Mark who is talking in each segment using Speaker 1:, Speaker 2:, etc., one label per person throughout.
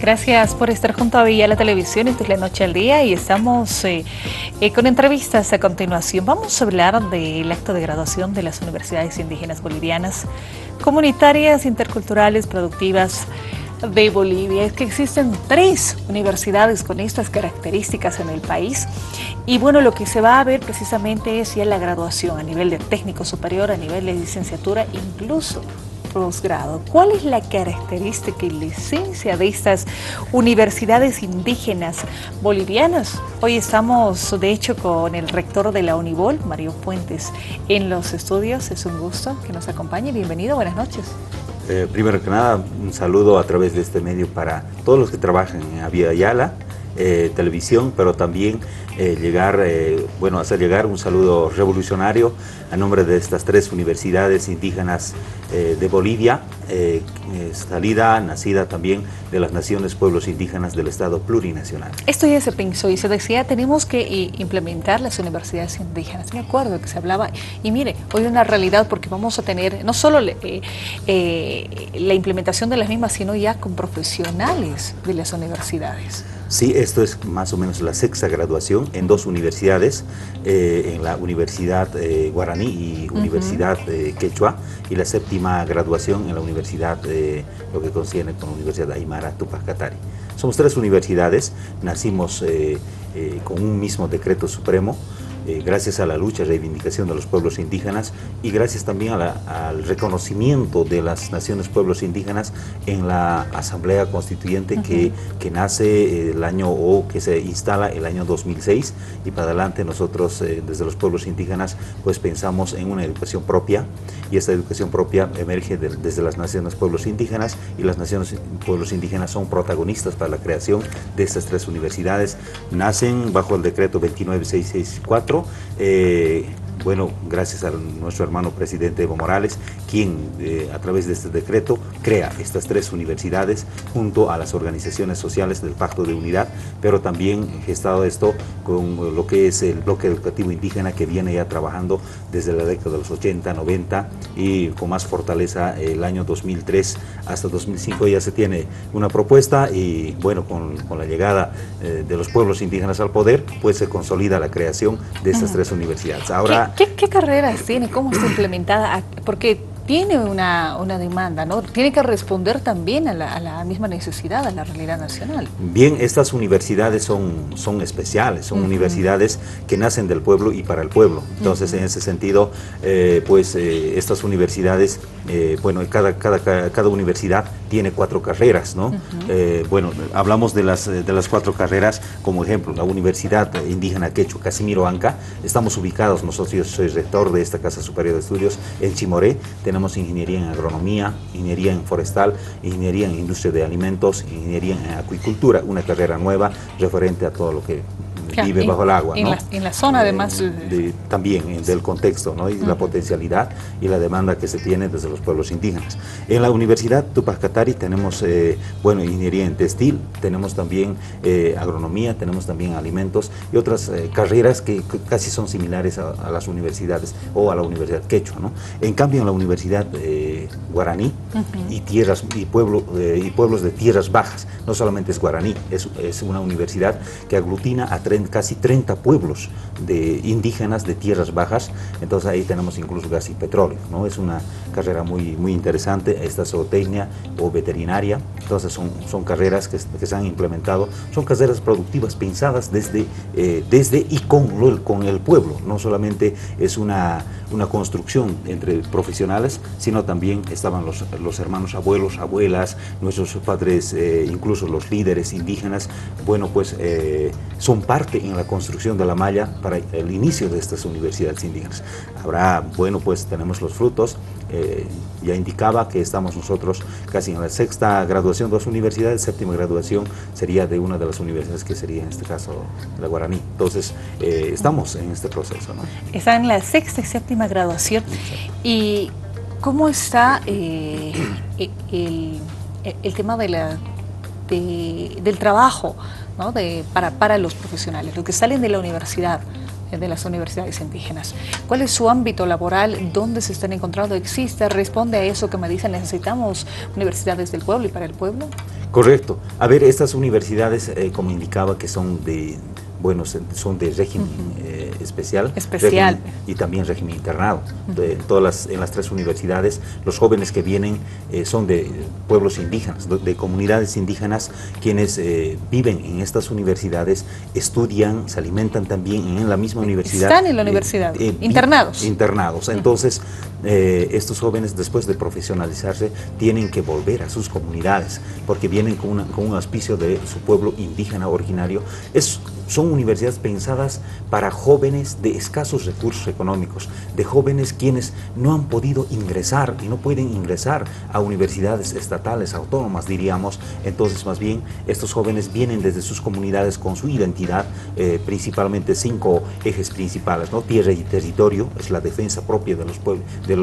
Speaker 1: Gracias por estar junto a Villa la Televisión. Esto es la noche al día y estamos eh, eh, con entrevistas a continuación. Vamos a hablar del acto de graduación de las universidades indígenas bolivianas, comunitarias, interculturales, productivas de Bolivia. Es que existen tres universidades con estas características en el país y bueno, lo que se va a ver precisamente es ya la graduación a nivel de técnico superior, a nivel de licenciatura, incluso posgrado. ¿Cuál es la característica y licencia de estas universidades indígenas bolivianas? Hoy estamos, de hecho, con el rector de la Unibol, Mario Fuentes, en los estudios. Es un gusto que nos acompañe. Bienvenido, buenas noches.
Speaker 2: Eh, primero que nada, un saludo a través de este medio para todos los que trabajan en Avia Ayala, eh, televisión, pero también eh, llegar, eh, bueno, hacer llegar un saludo revolucionario a nombre de estas tres universidades indígenas de Bolivia, salida, nacida también de las naciones, pueblos indígenas del Estado plurinacional.
Speaker 1: Esto ya se pensó y se decía, tenemos que implementar las universidades indígenas. Me acuerdo que se hablaba, y mire, hoy una realidad porque vamos a tener no solo la implementación de las mismas, sino ya con profesionales de las universidades.
Speaker 2: Sí, esto es más o menos la sexta graduación en dos universidades, eh, en la Universidad eh, Guaraní y Universidad uh Quechua, y la séptima graduación en la Universidad, lo que concierne con la Universidad Aymara Tupac Katari. Somos tres universidades, nacimos eh, con un mismo decreto supremo, eh, gracias a la lucha y reivindicación de los pueblos indígenas y gracias también al reconocimiento de las naciones pueblos indígenas en la Asamblea Constituyente que, que, nace el año o que se instala el año 2006 y para adelante nosotros eh, desde los pueblos indígenas pues pensamos en una educación propia y esta educación propia emerge desde las naciones pueblos indígenas y las naciones pueblos indígenas son protagonistas para la creación de estas tres universidades. Nacen bajo el decreto 29664 eh, bueno, gracias a nuestro hermano presidente Evo Morales, quien eh, a través de este decreto crea estas tres universidades junto a las organizaciones sociales del Pacto de Unidad, pero también gestado esto con lo que es el bloque educativo indígena que viene ya trabajando desde la década de los 80, 90 y con más fortaleza el año 2003 hasta 2005 ya se tiene una propuesta y bueno, con, con la llegada eh, de los pueblos indígenas al poder, pues se consolida la creación de estas tres universidades.
Speaker 1: Ahora, ¿Qué, qué carreras tiene? ¿Cómo está implementada? Porque tiene una, una, demanda, ¿no? Tiene que responder también a la, a la, misma necesidad, a la realidad nacional.
Speaker 2: Bien, estas universidades son, son especiales, son uh -huh. universidades que nacen del pueblo y para el pueblo. Entonces, uh -huh. en ese sentido, eh, pues eh, estas universidades, eh, bueno, cada, cada, cada, universidad tiene cuatro carreras, ¿no? Uh -huh. bueno, hablamos de las, de las cuatro carreras, como ejemplo, la Universidad Indígena Quechua Casimiro Anca, estamos ubicados, nosotros, yo soy rector de esta Casa Superior de Estudios en Chimoré, tenemos ingeniería en agronomía, ingeniería en forestal, ingeniería en industria de alimentos, ingeniería en acuicultura, una carrera nueva referente a todo lo que claro, vive
Speaker 1: en,
Speaker 2: bajo el agua.
Speaker 1: En,
Speaker 2: ¿no?
Speaker 1: la, en la, zona además.
Speaker 2: Eh, de, también del contexto ¿no? y uh -huh. la potencialidad y la demanda que se tiene desde los pueblos indígenas. En la Universidad Tupac Katari tenemos eh, bueno, ingeniería en textil, tenemos también eh, agronomía, tenemos también alimentos y otras eh, carreras que, casi son similares a, a, las universidades o a la Universidad Quechua. ¿no? En cambio, en la Universidad eh, Guaraní uh -huh. y, tierras, y, pueblo, y pueblos de tierras bajas, no solamente es Guaraní, es, es una universidad que aglutina a casi 30 pueblos de indígenas de tierras bajas, entonces ahí tenemos incluso gas y petróleo, ¿no? Es una carrera muy, muy interesante, esta zootecnia o veterinaria, entonces son, son carreras que, que se han implementado, son carreras productivas pensadas desde, eh, desde y con, con el pueblo, no solamente es una, una construcción entre profesionales, sino también estaban los, los hermanos abuelos, abuelas, nuestros padres, eh, incluso los líderes indígenas, bueno, pues eh, son parte en la construcción de la malla para el inicio de estas universidades indígenas. Habrá, bueno, pues tenemos los frutos, eh, ya indicaba que estamos nosotros casi en la sexta graduación de las universidades, séptima graduación sería de una de las universidades que sería en este caso la Guaraní. Entonces, estamos en este proceso. ¿no?
Speaker 1: Está en la sexta y séptima graduación. ¿Y cómo está eh, el, el, tema de la, de, del trabajo ¿no? de, para, para los profesionales, los que salen de la universidad? de las universidades indígenas. ¿Cuál es su ámbito laboral? ¿Dónde se están encontrando? ¿Existe? ¿Responde a eso que me dicen necesitamos universidades del pueblo y para el pueblo?
Speaker 2: Correcto. A ver, estas universidades, eh, como indicaba, que son de bueno, son de régimen eh, especial,
Speaker 1: especial.
Speaker 2: y también régimen internado. de, todas las, en las tres universidades, los jóvenes que vienen eh, son de pueblos indígenas, de, comunidades indígenas, quienes eh, viven en estas universidades, estudian, se alimentan también en la misma universidad.
Speaker 1: Están en la universidad, internados.
Speaker 2: Internados. Entonces, estos jóvenes, después de profesionalizarse, tienen que volver a sus comunidades, porque vienen con, con un auspicio de su pueblo indígena originario. Es son universidades pensadas para jóvenes de escasos recursos económicos, de jóvenes quienes no han podido ingresar y no pueden ingresar a universidades estatales, autónomas, diríamos. Entonces, más bien, estos jóvenes vienen desde sus comunidades con su identidad, eh, principalmente cinco ejes principales, ¿no? Tierra y territorio, es la defensa propia de los pueblos, de,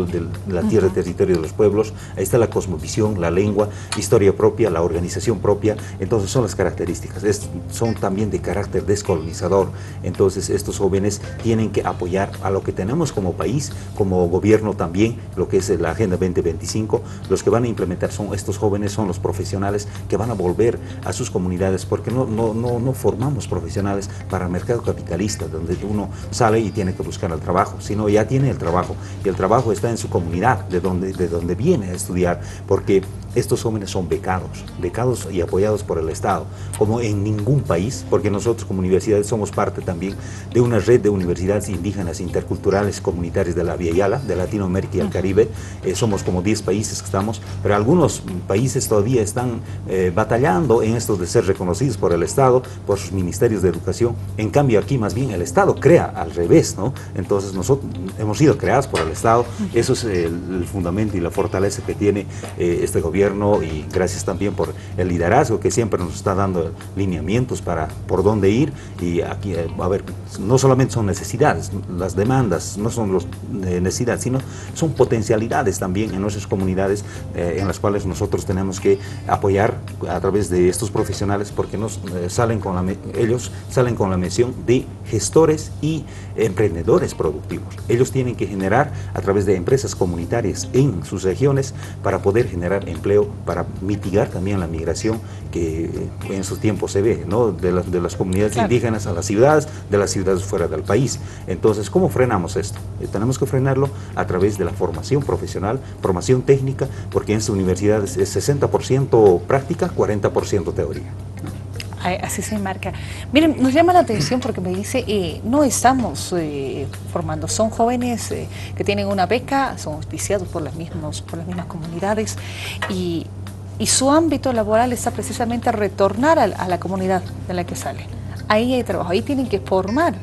Speaker 2: la tierra y territorio de los pueblos. Ahí está la cosmovisión, la lengua, historia propia, la organización propia. Entonces, son las características. son también de carácter de descolonizador. Entonces estos jóvenes tienen que apoyar a lo que tenemos como país, como gobierno también, lo que es la Agenda 2025. Los que van a implementar son estos jóvenes, son los profesionales que van a volver a sus comunidades, porque no, no, no, no formamos profesionales para el mercado capitalista, donde uno sale y tiene que buscar el trabajo, sino ya tiene el trabajo y el trabajo está en su comunidad, de donde, de donde viene a estudiar, porque estos jóvenes son becados, becados y apoyados por el Estado, como en ningún país, porque nosotros como universidades somos parte también de una red de universidades indígenas interculturales comunitarias de la Yala, de Latinoamérica y el Caribe. Eh, somos como 10 países que estamos, pero algunos países todavía están eh, batallando en esto de ser reconocidos por el Estado, por sus ministerios de educación. En cambio aquí más bien el Estado crea al revés, ¿no? Entonces nosotros hemos sido creados por el Estado, eso es el, fundamento y la fortaleza que tiene eh, este gobierno y gracias también por el liderazgo que siempre nos está dando lineamientos para por dónde ir y aquí, eh, a ver, no solamente son necesidades, las demandas no son los, eh, necesidades, sino son potencialidades también en nuestras comunidades eh, en las cuales nosotros tenemos que apoyar a través de estos profesionales porque nos, salen con ellos salen con la misión de gestores y emprendedores productivos. Ellos tienen que generar a través de empresas comunitarias en sus regiones para poder generar empleo para mitigar también la migración que en esos tiempos se ve, ¿no? de, las, de las comunidades indígenas a las ciudades, de las ciudades fuera del país. Entonces, ¿cómo frenamos esto? Eh, tenemos que frenarlo a través de la formación profesional, formación técnica, porque en estas universidades es 60% práctica, 40% teoría.
Speaker 1: Así se marca. Miren, nos llama la atención porque me dice, eh, no estamos eh, formando, son jóvenes eh, que tienen una beca, son auspiciados por las, mismos, por las mismas comunidades y, su ámbito laboral está precisamente a retornar a, la comunidad de la que salen. Ahí hay trabajo, ahí tienen que formar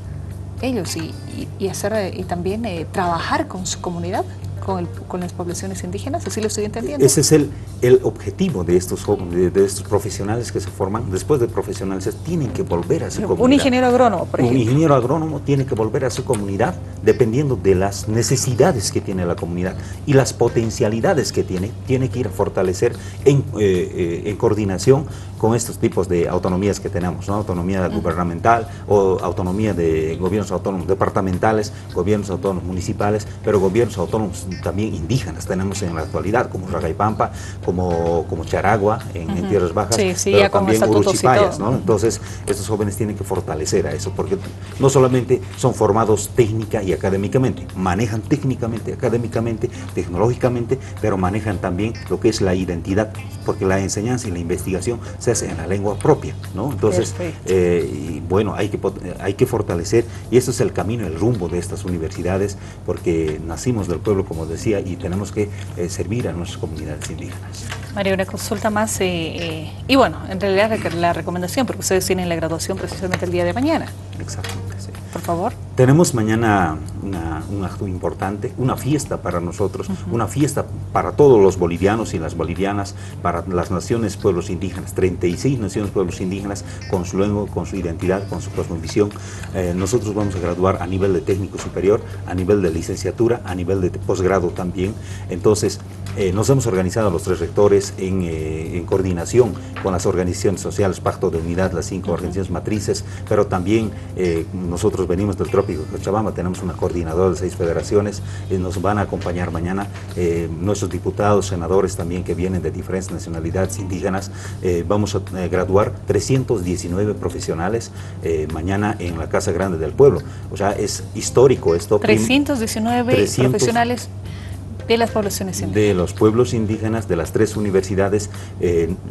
Speaker 1: ellos y, y hacer y también trabajar con su comunidad con, con, las poblaciones indígenas, así lo estoy entendiendo.
Speaker 2: Ese es el, el objetivo de estos, de, de, estos profesionales que se forman, después de profesionales, tienen que volver a su comunidad.
Speaker 1: Un ingeniero agrónomo, por ejemplo.
Speaker 2: Un ingeniero agrónomo tiene que volver a su comunidad dependiendo de las necesidades que tiene la comunidad y las potencialidades que tiene, tiene que ir a fortalecer en, eh, eh, en coordinación con estos tipos de autonomías que tenemos, ¿no? autonomía gubernamental o autonomía de gobiernos autónomos departamentales, gobiernos autónomos municipales, pero gobiernos autónomos también indígenas tenemos en la actualidad, como Ragaipampa, como, como Charagua en, Tierras Bajas, pero también Uruchipayas. ¿no? Entonces, estos jóvenes tienen que fortalecer a eso, porque no solamente son formados técnica y académicamente, manejan técnicamente, académicamente, tecnológicamente, pero manejan también lo que es la identidad, porque la enseñanza y la investigación se en la lengua propia, ¿no? Entonces, eh, bueno, hay que, hay que fortalecer y eso es el camino, el rumbo de estas universidades, porque nacimos del pueblo, como decía, y tenemos que eh, servir a nuestras comunidades indígenas.
Speaker 1: María, una consulta más, eh, y bueno, en realidad la recomendación, porque ustedes tienen la graduación precisamente el día de mañana.
Speaker 2: Exactamente, sí.
Speaker 1: Por favor.
Speaker 2: Tenemos mañana un acto importante, una fiesta para nosotros, una fiesta para todos los bolivianos y las bolivianas, para las naciones, pueblos indígenas, 36 naciones, pueblos indígenas, con su lengua, con su identidad, con su cosmovisión. Eh, nosotros vamos a graduar a nivel de técnico superior, a nivel de licenciatura, a nivel de posgrado también. Entonces, eh, nos hemos organizado los tres rectores en, eh, en, coordinación con las organizaciones sociales, Pacto de Unidad, las cinco organizaciones matrices, pero también nosotros venimos del propio de Cochabamba tenemos una coordinadora de seis federaciones, eh, nos van a acompañar mañana eh, nuestros diputados, senadores también que vienen de diferentes nacionalidades indígenas. vamos a graduar 319 profesionales mañana en la Casa Grande del Pueblo. O sea, es histórico esto.
Speaker 1: 319 profesionales de las poblaciones indígenas.
Speaker 2: De los pueblos indígenas, de las tres universidades.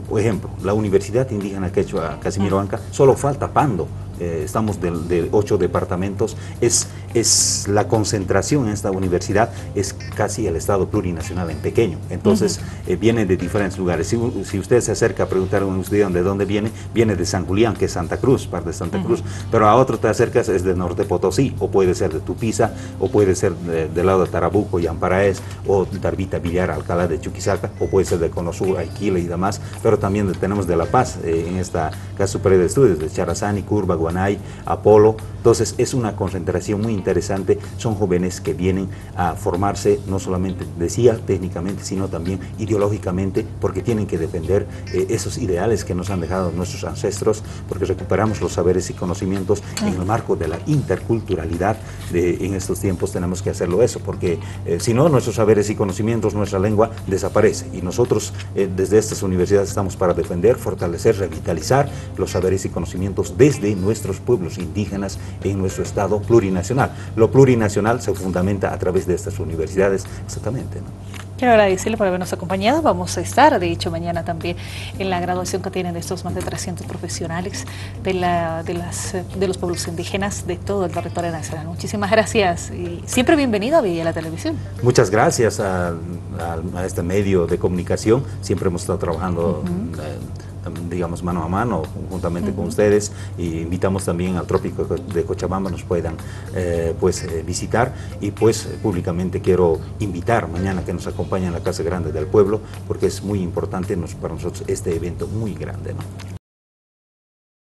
Speaker 2: por ejemplo, la Universidad Indígena Quechua Casimiro Anca, solo falta Pando. Eh, estamos de, ocho departamentos, es, es la concentración en esta universidad, es casi el Estado plurinacional en pequeño, entonces eh, viene de diferentes lugares. Si, usted se acerca a preguntar a un estudiante de dónde viene, viene de San Julián, que es Santa Cruz, parte de Santa Cruz, pero a otro te acercas es de Norte Potosí, o puede ser de Tupiza, o puede ser del lado de Tarabuco y Amparaes, o Tarbita Villar, Alcalá de Chuquisaca, o puede ser de Conosur, Aiquila y demás, pero también tenemos de La Paz, eh, en esta Casa Superior de Estudios, de Charazani, Curva, hay Apolo. Entonces es una concentración muy interesante. Son jóvenes que vienen a formarse no solamente, decía, técnicamente, sino también ideológicamente, porque tienen que defender eh, esos ideales que nos han dejado nuestros ancestros, porque recuperamos los saberes y conocimientos en el marco de la interculturalidad. De, en estos tiempos tenemos que hacerlo eso, porque eh, si no, nuestros saberes y conocimientos, nuestra lengua desaparece. Y nosotros eh, desde estas universidades estamos para defender, fortalecer, revitalizar los saberes y conocimientos desde nuestra nuestros pueblos indígenas en nuestro Estado plurinacional. Lo plurinacional se fundamenta a través de estas universidades, exactamente.
Speaker 1: Quiero agradecerle por habernos acompañado. Vamos a estar, de hecho, mañana también en la graduación que tienen estos más de 300 profesionales de, la, de, las, de los pueblos indígenas de todo el territorio nacional. Muchísimas gracias y siempre bienvenido a Villa la Televisión.
Speaker 2: Muchas gracias a, este medio de comunicación. Siempre hemos estado trabajando digamos, mano a mano, juntamente con ustedes, y invitamos también al Trópico de Cochabamba, nos puedan eh, pues, eh, visitar, y pues públicamente quiero invitar mañana que nos acompañen a la Casa Grande del Pueblo, porque es muy importante para nosotros este evento muy grande. ¿no?